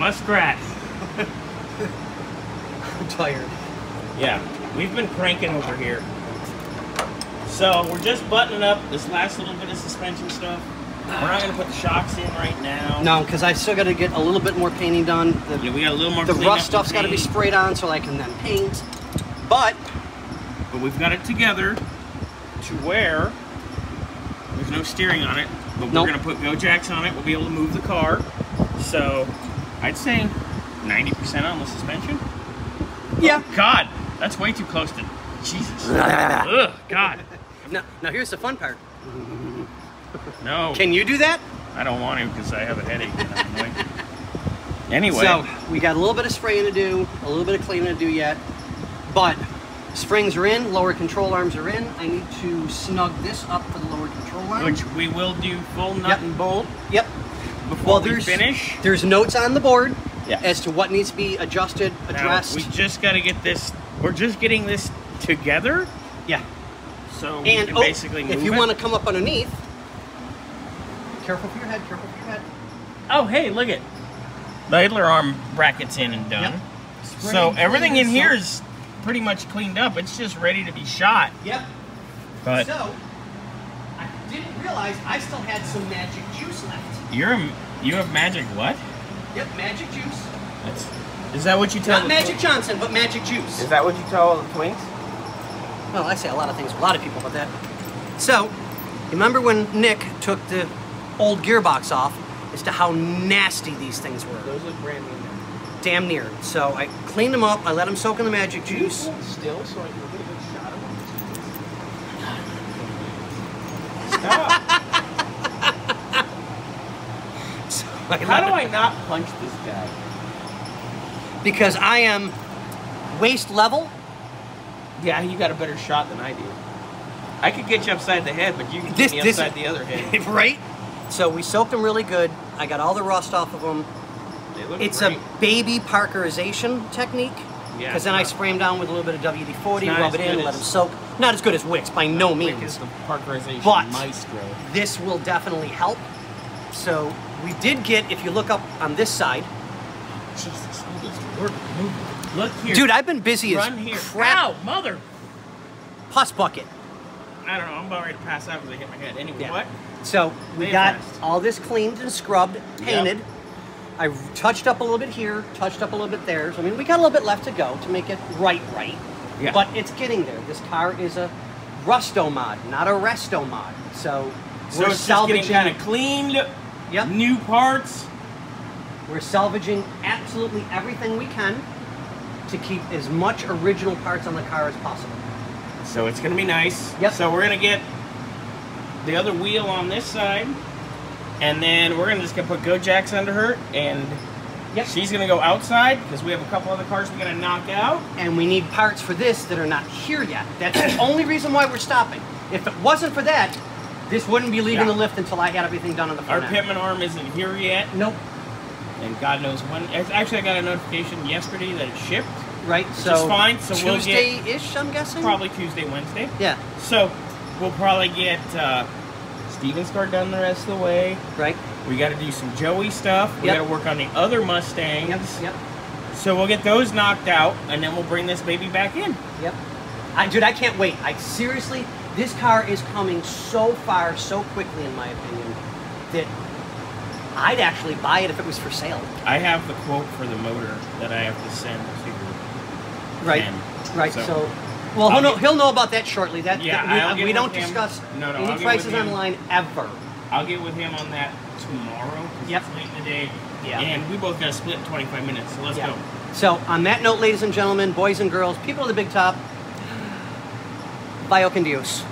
Muskrat. I'm tired. Yeah, we've been cranking over here. So we're just buttoning up this last little bit of suspension stuff. We're not gonna put the shocks in right now. No, because I still got to get a little bit more painting done. The, Yeah, we got a little more. the rust stuff's got to be sprayed on so I can then paint. But But we've got it together to where there's no steering on it. But we're gonna put go jacks on it. We'll be able to move the car. So I'd say 90% on the suspension. yeah. Oh, God, that's way too close to Jesus. Ugh, God. Now, now here's the fun part. No. Can you do that? I don't want to because I have a headache. and I'm annoyed. anyway, So we got a little bit of spraying to do, a little bit of cleaning to do yet, but springs are in, lower control arms are in. I need to snug this up for the lower control arm. which we will do full nut Yep. and bolt yep. Before Well, we finish. there's notes on the board as to what needs to be adjusted, Now, addressed. we just got to get this. We're just getting this together, yeah. so And oh, basically if you it. want to come up underneath, careful for your head, careful for your head. Oh, hey, look it. The idler arm brackets in and done. Yep. So everything in here pretty much cleaned up. It's just ready to be shot. Yep. But So didn't realize I still had some magic juice left. you're a- you have magic what? Yep, magic juice. That's, is that what you tell? Not the Magic Johnson, but magic juice. Is that what you tell all the twinks? Well, I say a lot of things to a lot of people about that. So, remember when Nick took the old gearbox off as to how nasty these things were? Those look brand new. Damn near. So I cleaned them up, I let them soak in the magic juice. Still, so I can get a good shot of them. Stop. So I How do I not punch this guy? Because I am waist level. Yeah, you got a better shot than I do. I could get you upside the head, but you can This- get me this- upside the other head. right? So we soaked them really good. I got all the rust off of them. It's great. a baby Parkerization technique. Yeah, Because then I spray them down with a little bit of WD-40, It's rub it in, let them soak. Not as good as Wix, by no means. as the Parkerization But-. This will definitely help. So we did get, if you look up on this side, Jesus, all this work moving. Look here. dude, I've been busy run as here. crap. Ow, mother. Pus bucket. I don't know. I'm about ready to pass out because I hit my head. Anyway, Yeah. what? So we got fast. all this cleaned and scrubbed, painted. I touched up a little bit here, touched up a little bit there. So I mean, we got a little bit left to go to make it right, right. Yeah. But it's getting there. This car is a Rusto mod, not a Resto mod. So So we're it's just getting salvaging. kind of cleaned. Yep. New parts. We're salvaging absolutely everything we can to keep as much original parts on the car as possible. So it's gonna be nice. Yep. So we're gonna get the other wheel on this side, and then we're gonna just gonna put go jacks under her, and Yep. she's gonna go outside because we have a couple other cars we gotta knock out. and we need parts for this that are not here yet. That's the only reason why we're stopping. If it wasn't for that, this wouldn't be leaving Yeah. the lift until I had everything done on the Our front end. pitman arm isn't here yet, Nope. and God knows when. Actually, I got a notification yesterday that it shipped. Right. is So fine, so we'll get- Tuesday-ish, I'm guessing. Probably Tuesday, Wednesday. Yeah. So we'll probably get uh, Steven's car done the rest of the way. Right. We got to do some Joey stuff. We Yep. got to work on the other Mustangs. Yep. Yep. So we'll get those knocked out, and then we'll bring this baby back in. Yep. I, dude, I can't wait. I seriously, this car is coming so far, so quickly, in my opinion, that I'd actually buy it if it was for sale. I have the quote for the motor that I have to send to. Right. Ken. Right. So- So, well, I'll he'll know, get- he'll know about that shortly. That, Yeah, that- I'll we, we don't him. discuss No, no, I'll any prices online ever. I'll get with him on that tomorrow. Yep. It's late in the day. Yeah. And we both got to split in 25 minutes. So let's Yeah. go. So, on that note, ladies and gentlemen, boys and girls, people of the big top, Vaya con Dios.